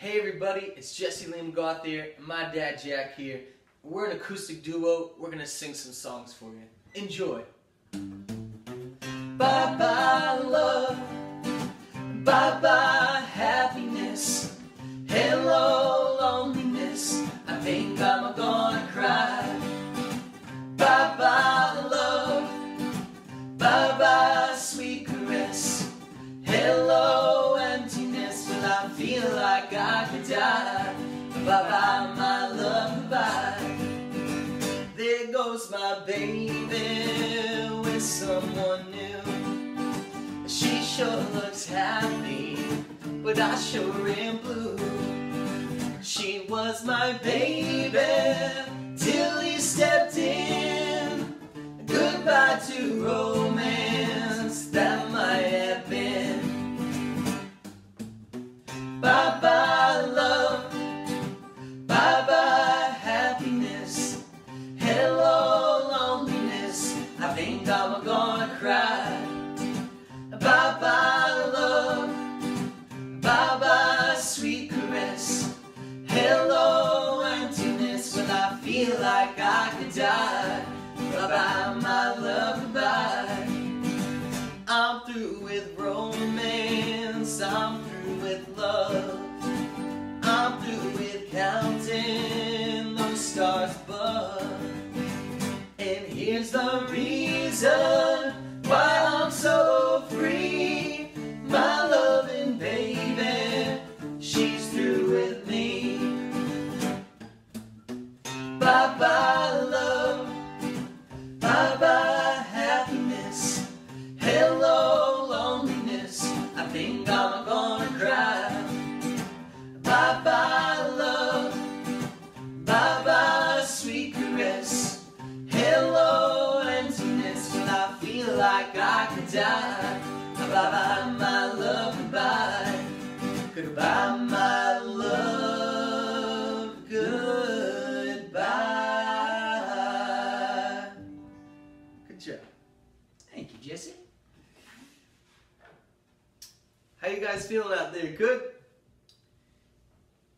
Hey everybody, it's Jesse Liam Goth here, and my dad Jack here. We're an acoustic duo, we're gonna sing some songs for you. Enjoy. Bye bye love, bye bye. die. Bye-bye, my love, bye. There goes my baby with someone new. She sure looks happy, but I sure am blue. She was my baby.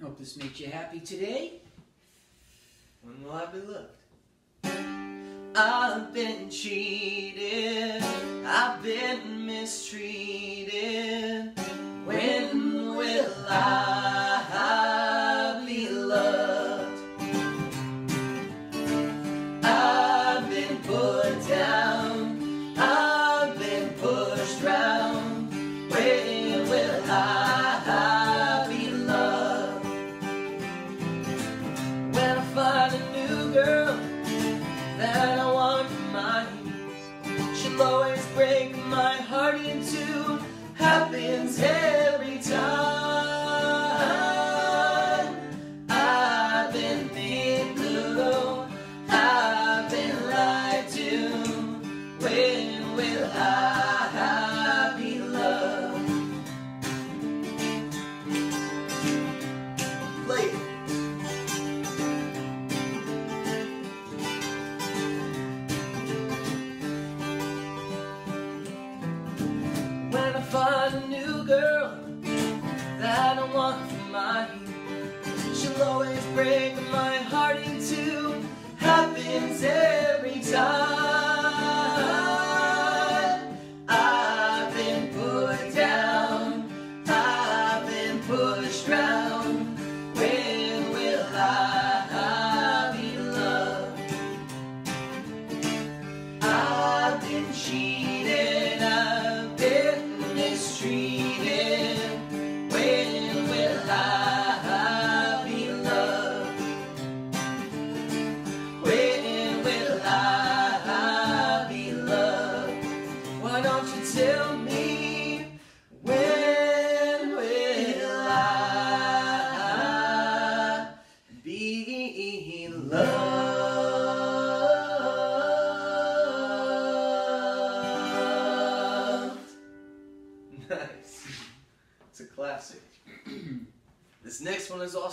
Hope this makes you happy today. When will I be looked? I've been cheated, I've been mistreated. When will I?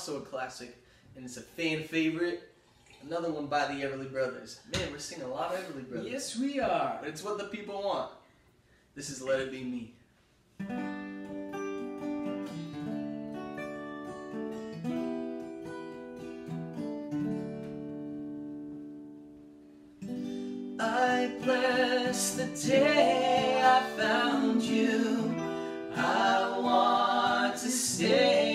also a classic, and it's a fan favorite. Another one by the Everly Brothers. Man, we're seeing a lot of Everly Brothers. Yes, we are. It's what the people want. This is Let It Be Me. I bless the day I found you. I want to stay.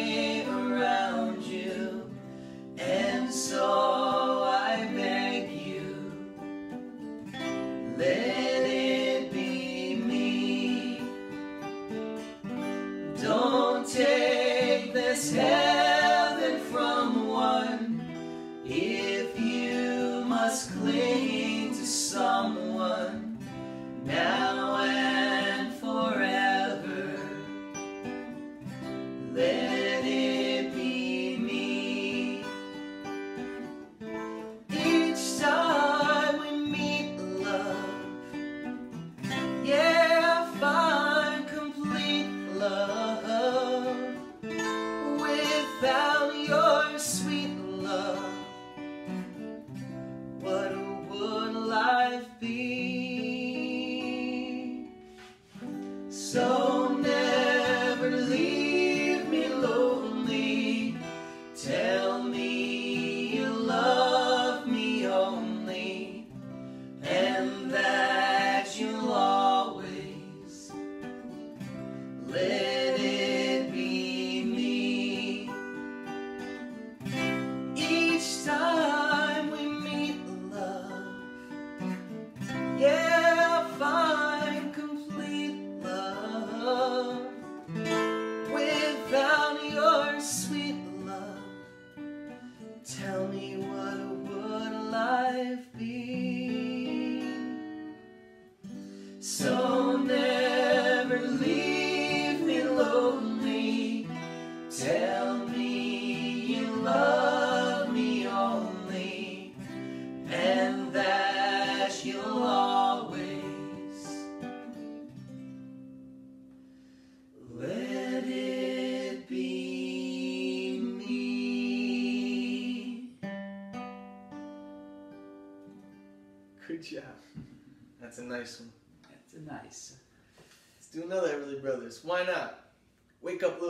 Tell me what a would life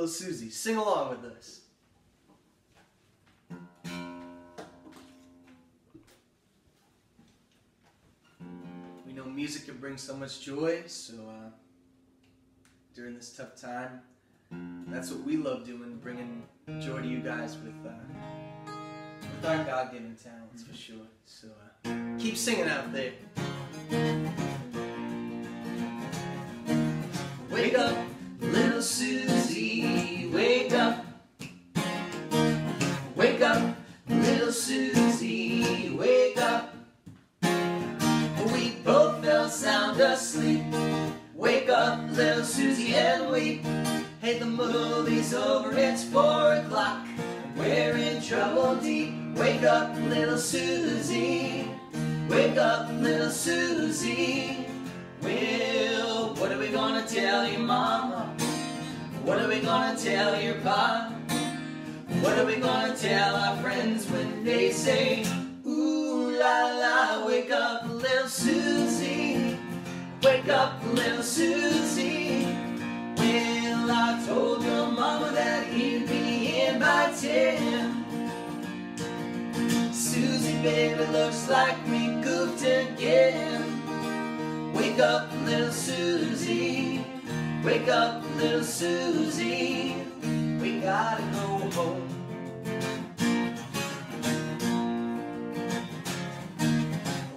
little Susie. Sing along with us. We know music can bring so much joy, so uh, during this tough time, that's what we love doing, bringing joy to you guys with, uh, with our God-given talents for sure. So uh, keep singing out there. Wake up, little Susie, tell your mama? What are we gonna tell your pop? What are we gonna tell our friends when they say, Ooh la la, wake up, little Susie. Wake up, little Susie. Well, I told your mama that he'd be in by ten. Susie, baby, looks like we goofed again. Wake up, little Susie. Wake up, little Susie. We gotta go home.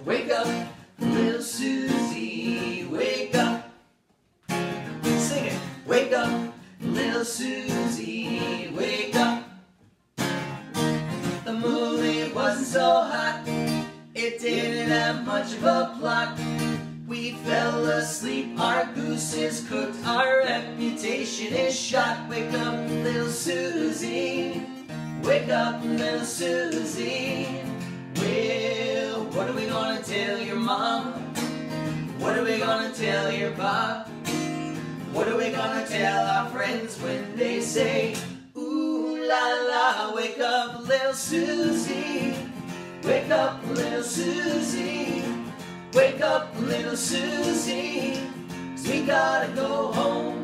Wake up, little Susie. Wake up. Sing it. Wake up, little Susie. Wake up. The movie wasn't so hot. It didn't have much of a plot. We fell asleep, our goose is cooked, our reputation is shot. Wake up, little Susie. Wake up, little Susie. Well, what are we gonna tell your mom? What are we gonna tell your pop? What are we gonna tell our friends when they say, Ooh la la, wake up, little Susie. Wake up, little Susie. Wake up, little Susie. 'cause we gotta go home.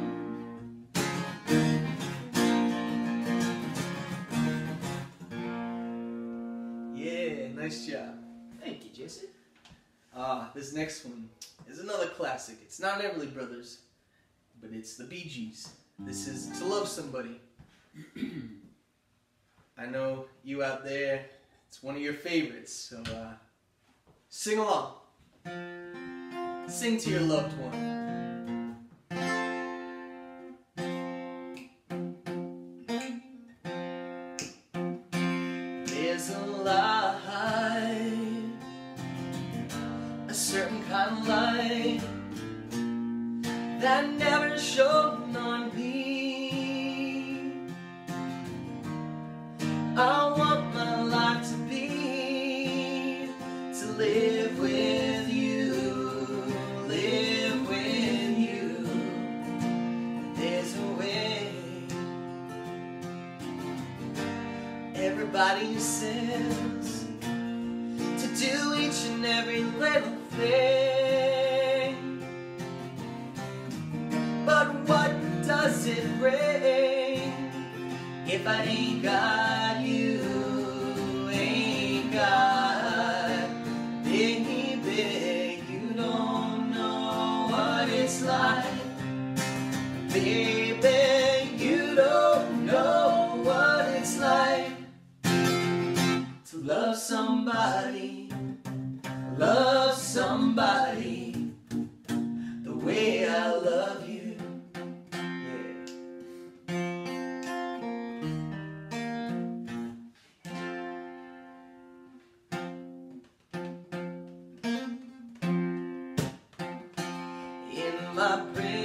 Yeah, nice job. Thank you, Jesse. Ah, this next one is another classic. It's not Everly Brothers, but it's the Bee Gees. This is To Love Somebody. I know you out there, it's one of your favorites, so uh, sing along. Sing to your loved one. Everybody says to do each and every little thing. But what does it bring if I ain't got love somebody the way I love you. Yeah. In my brain,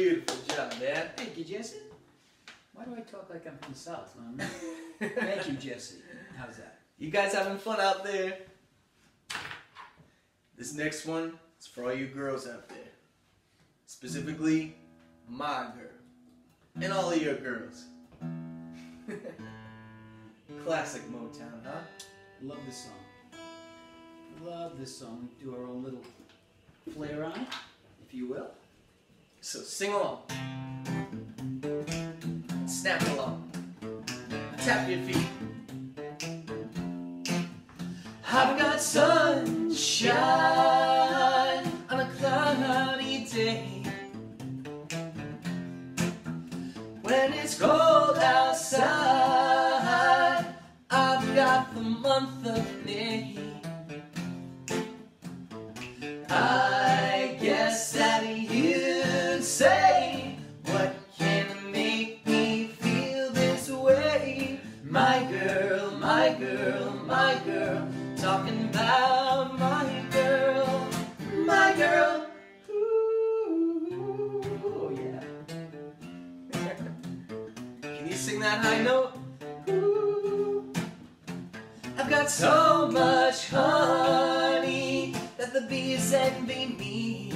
Beautiful job, man. Thank you, Jesse. Why do I talk like I'm from the South? when Thank you, Jesse. How's that? You guys having fun out there? This next one is for all you girls out there. Specifically, my girl. And all of your girls. Classic Motown, huh? Love this song. Love this song. Do our own little flair on it, if you will. So sing along. Snap along. Tap your feet. I've got sunshine on a cloudy day. When it's cold outside, I've got the month of May. Bees envy me.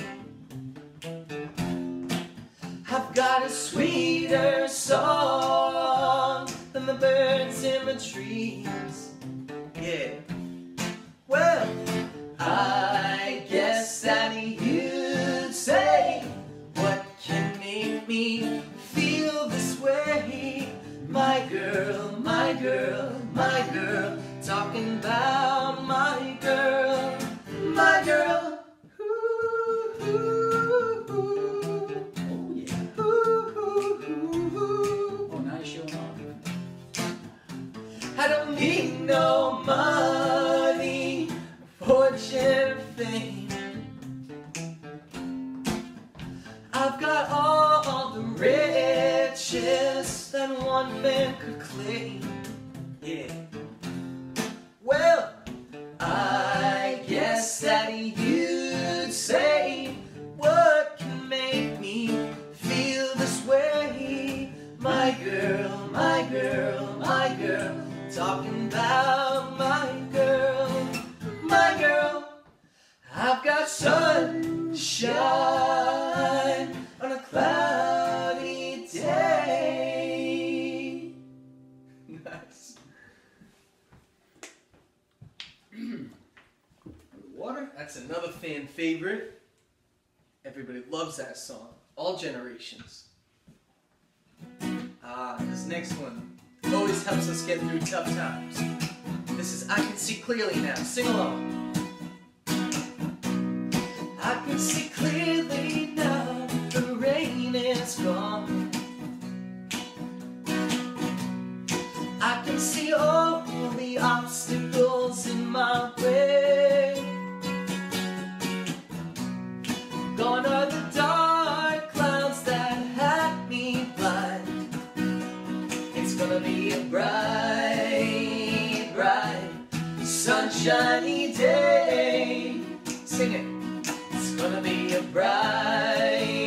Loves that song. All generations. Ah, this next one always helps us get through tough times. This is I Can See Clearly Now. Sing along. I can see clearly now the rain is gone. I can see all the obstacles in my way. Bright,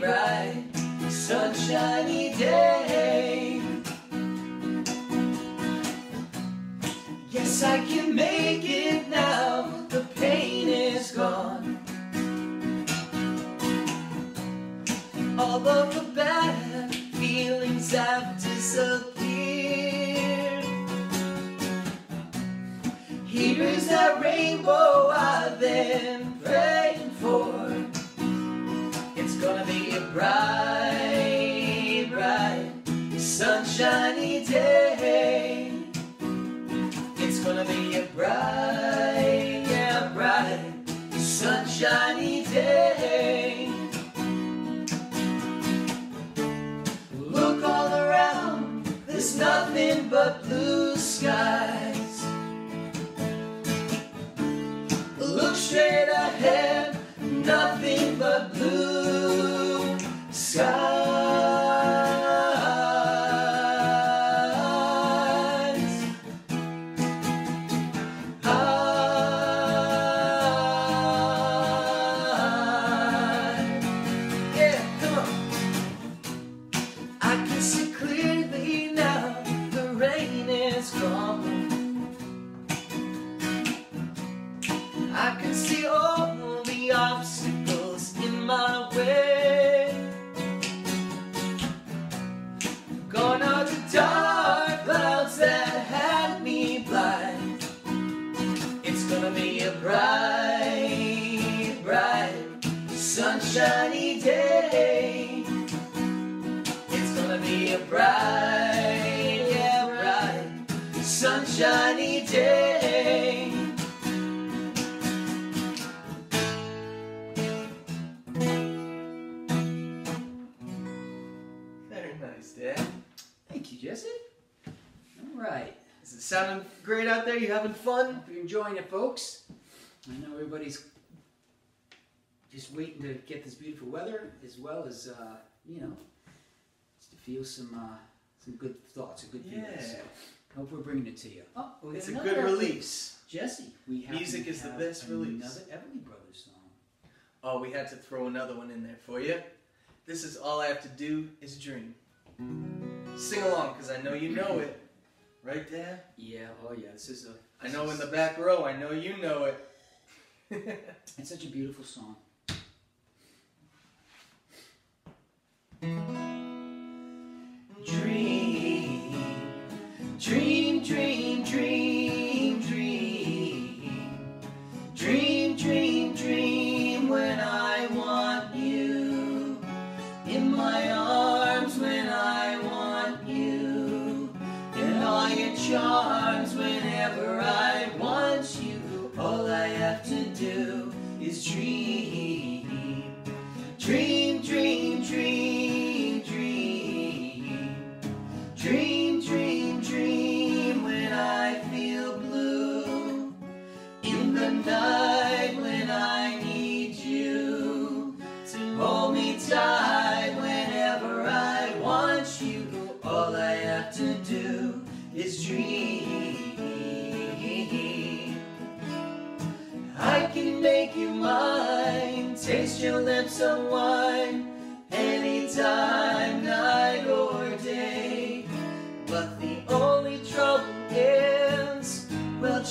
bright, sunshiny day. Yes, I can make it now. The pain is gone. All of the bad feelings have disappeared. Here is that rainbow skies. Is it sounding great out there? You having fun? Hope you're enjoying it, folks. I know everybody's just waiting to get this beautiful weather, as well as uh, you know, just to feel some uh, some good thoughts, and good feelings. Yeah. Hope we're bringing it to you. Oh, we It's a good Everly- release. Jesse, we have Music is the best release. Another Everly Brothers song. Oh, we had to throw another one in there for you. This is All I Have to Do Is Dream. Sing along, because I know you know it. Right, Dad? Yeah. Oh, yeah. This is a. I this know in the back row, I know you know it. It's such a beautiful song.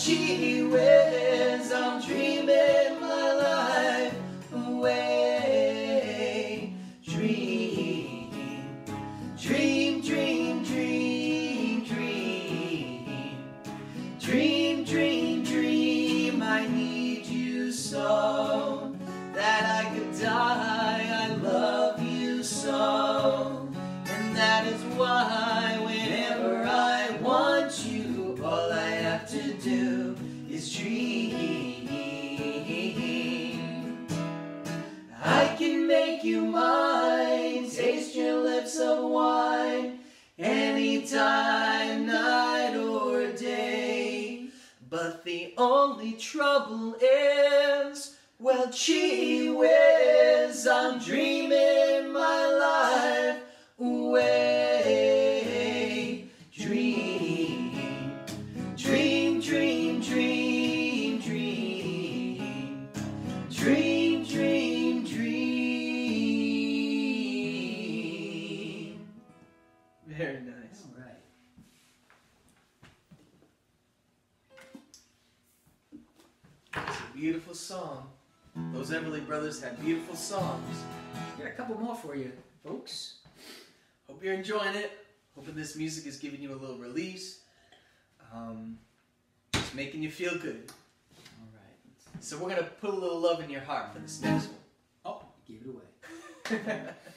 she wears, I'm dreaming. The only trouble is, well, gee whiz, I'm dreaming my life away. song. Those Everly brothers had beautiful songs. Got a couple more for you, folks. Hope you're enjoying it. Hoping this music is giving you a little release. Um, it's making you feel good. All right. So we're gonna put a little love in your heart for this next one. Oh, give it away.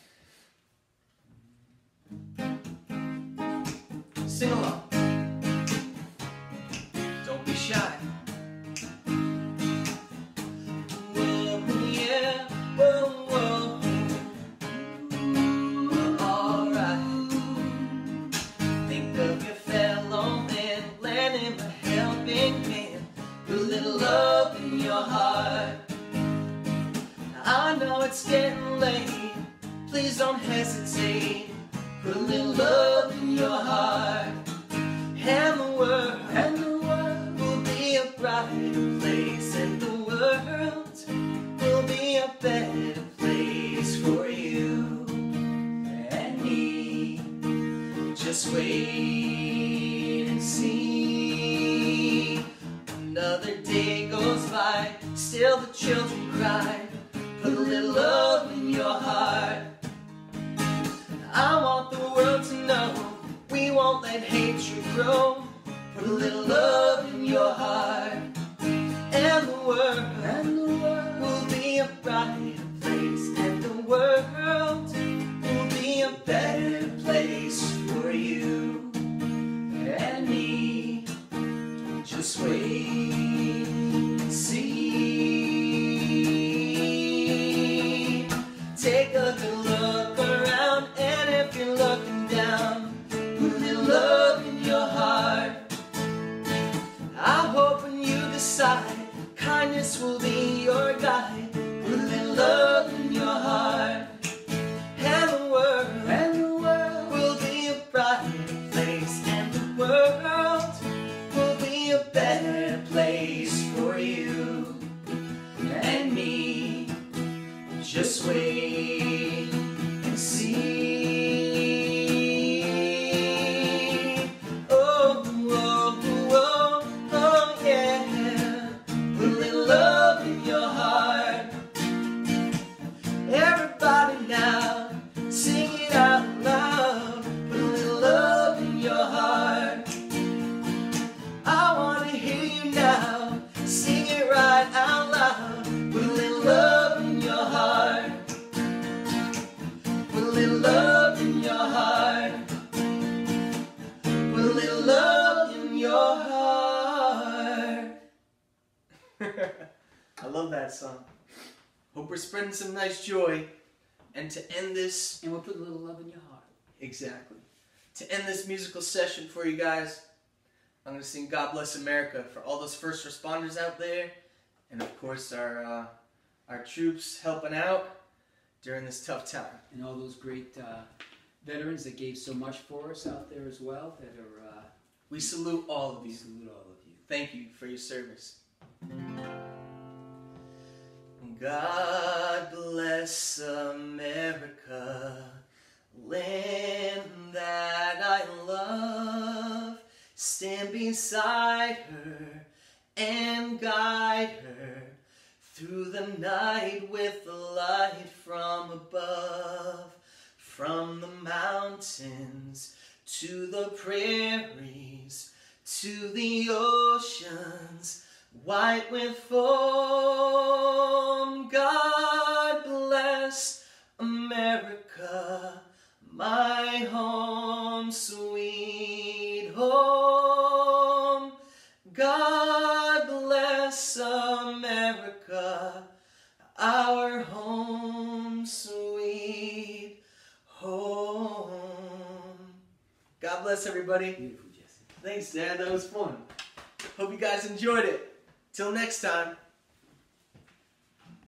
Another day goes by, still the children cry. Put a little love in your heart. I want the world to know we won't let hatred grow. Put a little love in your heart. And the world will be your guide. Love that song. Hope we're spreading some nice joy. And to end this, And we'll put a little love in your heart. exactly, to end this musical session for you guys, I'm going to sing God Bless America for all those first responders out there. And of course, our, uh, our troops helping out during this tough time. And all those great uh, veterans that gave so much for us out there as well that are, uh, We salute all of we you. salute all of you. Thank you for your service. God bless America, land that I love. Stand beside her and guide her through the night with the light from above. From the mountains to the prairies to the oceans white with foam. God bless America, my home, sweet home. God bless America, our home, sweet home. God bless everybody. Beautiful, Jesse. Thanks, Dad. That was fun. Hope you guys enjoyed it. Till next time.